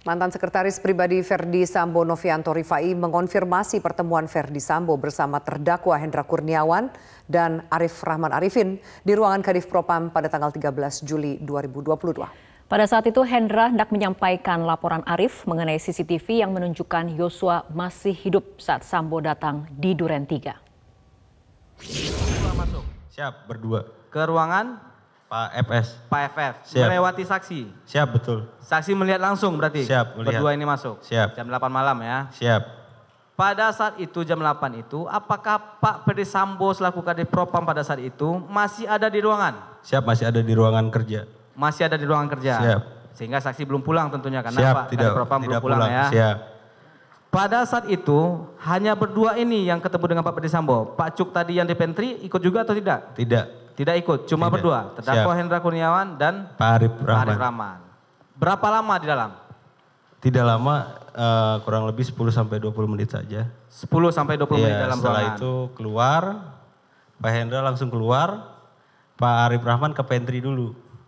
Mantan Sekretaris Pribadi Verdi Sambo Novianto Rifai mengonfirmasi pertemuan Verdi Sambo bersama terdakwa Hendra Kurniawan dan Arif Rahman Arifin di ruangan Kadif Propam pada tanggal 13 Juli 2022. Pada saat itu Hendra hendak menyampaikan laporan Arif mengenai CCTV yang menunjukkan Yosua masih hidup saat Sambo datang di Duren 3. Masuk. Siap, berdua. Ke ruangan Pak FS. Pak FF. Siap. Melewati saksi. Siap, betul. Saksi melihat langsung berarti? Siap, melihat. Berdua ini masuk? Siap. Jam 8 malam ya? Siap. Pada saat itu jam 8 itu, apakah Pak Ferdi Sambo selaku Kadif Propam pada saat itu masih ada di ruangan? Siap, masih ada di ruangan kerja. Masih ada di ruangan kerja? Siap. Sehingga saksi belum pulang tentunya karena Siap, Pak tidak, Kadif Propam belum tidak pulang, pulang. ya? Siap. Pada saat itu hanya berdua ini yang ketemu dengan Pak Ferdi Sambo. Pak Cuk tadi yang di pantry ikut juga atau tidak? Tidak. Tidak ikut, cuma Tidak. berdua. Terdakwa Siap. Hendra Kurniawan dan Pak Arif Pak Rahman. Arif Rahman. Berapa lama di dalam? Tidak lama, eh, kurang lebih 10 sampai 20 menit saja. 10 sampai 20 menit Iya, dalam setelah ruangan. itu keluar, Pak Hendra langsung keluar, Pak Arif Rahman ke pantry dulu.